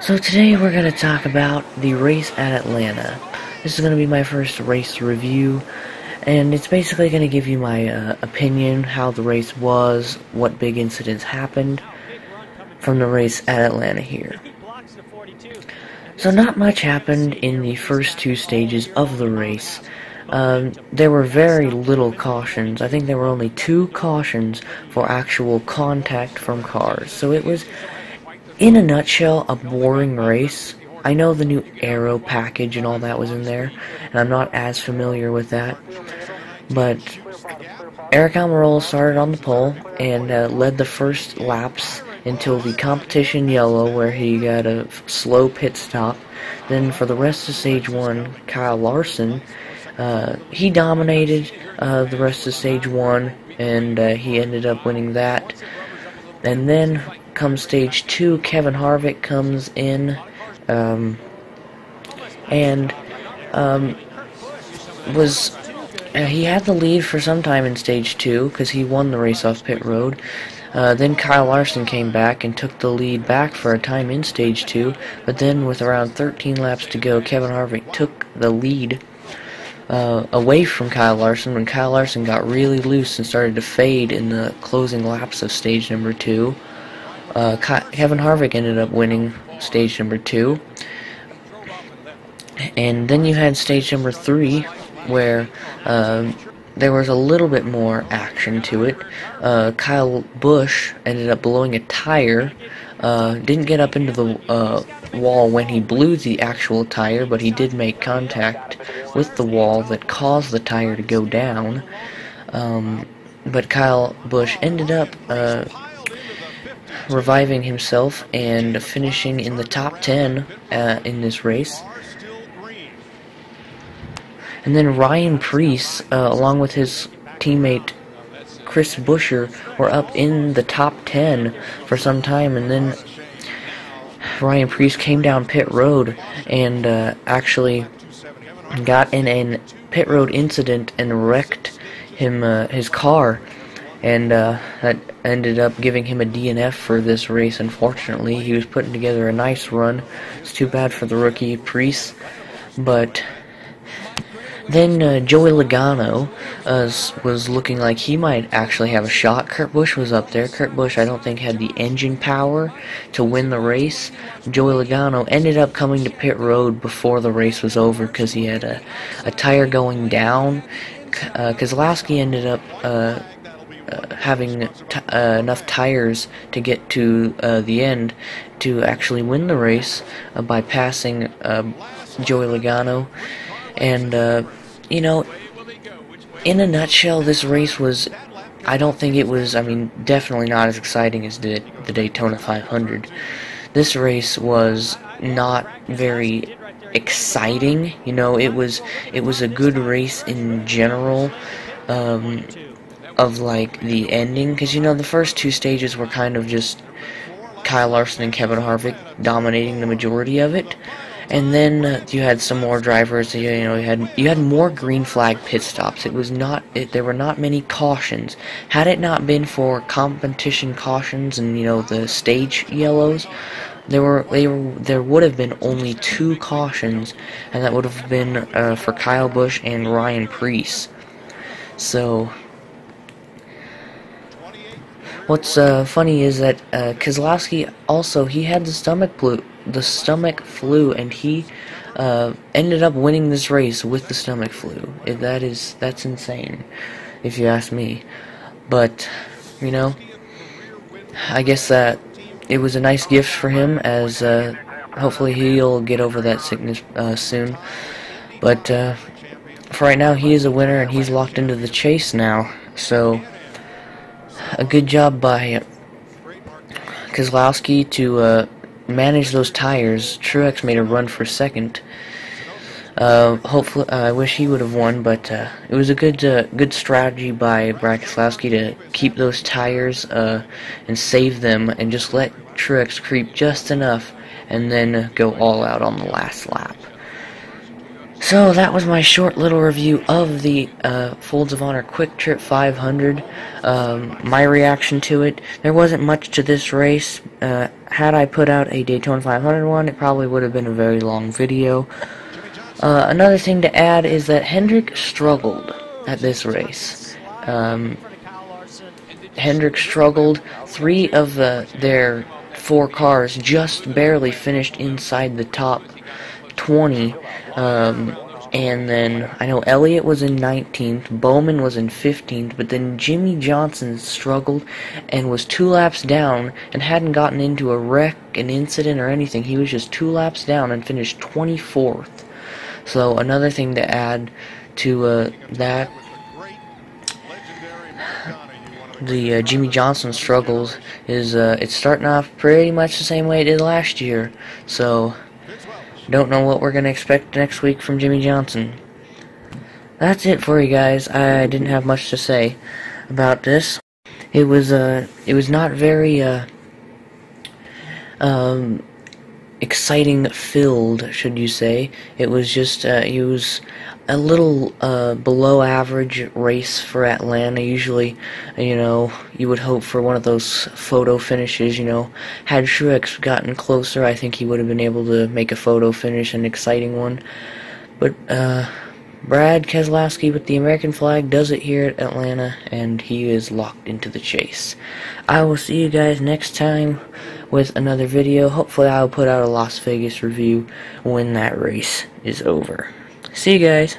So today we're going to talk about the race at Atlanta. This is going to be my first race review, and it's basically going to give you my uh, opinion, how the race was, what big incidents happened from the race at Atlanta here. So not much happened in the first two stages of the race. Um, there were very little cautions. I think there were only two cautions for actual contact from cars. So it was, in a nutshell, a boring race. I know the new aero package and all that was in there, and I'm not as familiar with that. But Aric Almirola started on the pole and uh, led the first laps until the competition yellow, where he got a slow pit stop. Then for the rest of stage one, Kyle Larson uh, he dominated uh, the rest of stage one, and uh, he ended up winning that. And then comes stage two, Kevin Harvick comes in, um, and um, was uh, he had the lead for some time in stage two because he won the race off pit road. Uh, then Kyle Larson came back and took the lead back for a time in stage two, but then with around 13 laps to go, Kevin Harvick took the lead uh, away from Kyle Larson when Kyle Larson got really loose and started to fade in the closing laps of stage number two. Uh, Kevin Harvick ended up winning stage number two. And then you had stage number three, where uh, there was a little bit more action to it. Uh, Kyle Busch ended up blowing a tire, uh, didn't get up into the uh, wall when he blew the actual tire, but he did make contact with the wall that caused the tire to go down. Um, but Kyle Busch ended up uh, reviving himself and finishing in the top 10 uh, in this race. And then Ryan Preece, uh, along with his teammate Chris Buescher, were up in the top 10 for some time, and then Ryan Preece came down pit road and uh, actually got in a pit road incident and wrecked him uh, his car, and uh, that ended up giving him a DNF for this race. Unfortunately, he was putting together a nice run. It's too bad for the rookie Preece, but then uh, Joey Logano uh, was looking like he might actually have a shot. Kurt Busch was up there. Kurt Busch, I don't think, had the engine power to win the race. Joey Logano ended up coming to pit road before the race was over because he had a, a tire going down. Uh, Keselowski ended up uh, uh, having uh, enough tires to get to uh, the end to actually win the race by passing Joey Logano. And, uh, you know, in a nutshell, this race was, I don't think it was, I mean, definitely not as exciting as the, the Daytona 500. This race was not very exciting, you know, it was, it was a good race in general, um, of, like, the ending, because, you know, the first two stages were kind of just Kyle Larson and Kevin Harvick dominating the majority of it, and then uh, you had some more drivers. You, you, know, you had you had more green flag pit stops. It was not. It, there were not many cautions. Had it not been for competition cautions and you know the stage yellows, there were they were there would have been only two cautions, and that would have been uh, for Kyle Busch and Ryan Preece. So. What's uh, funny is that uh, Keselowski also he had the stomach flu the stomach flu, and he uh, ended up winning this race with the stomach flu. That is that's insane, if you ask me. But you know, I guess that it was a nice gift for him, as uh, hopefully he'll get over that sickness uh, soon. But uh, for right now, he is a winner, and he's locked into the chase now. So a good job by Keselowski to uh, manage those tires. Truex made a run for second. Uh, hopefully, uh, I wish he would have won, but uh, it was a good uh, good strategy by Brad to keep those tires uh, and save them, and just let Truex creep just enough, and then go all out on the last lap. So that was my short little review of the uh, Folds of Honor QuikTrip 500. Um, my reaction to it. There wasn't much to this race. Uh, had I put out a Daytona 500 one, it probably would have been a very long video. Uh, another thing to add is that Hendrick struggled at this race. Um, Hendrick struggled. Three of the, their four cars just barely finished inside the top 20. Um, and then I know Elliott was in 19th, Bowman was in 15th, but then Jimmie Johnson struggled and was two laps down and hadn't gotten into a wreck, an incident, or anything. He was just two laps down and finished 24th. So another thing to add to uh, that, the uh, Jimmie Johnson struggles is uh, it's starting off pretty much the same way it did last year. So don't know what we're gonna expect next week from Jimmie Johnson. That's it for you guys. I didn't have much to say about this. It was uh, it was not very uh, um, exciting filled, should you say. It was just, uh, it was a little uh, below average race for Atlanta. Usually, you know, you would hope for one of those photo finishes, you know. Had Truex gotten closer, I think he would have been able to make a photo finish, an exciting one. But, uh, Brad Keselowski with the American flag does it here at Atlanta, and he is locked into the chase. I will see you guys next time with another video. Hopefully I'll put out a Las Vegas review when that race is over. See you guys.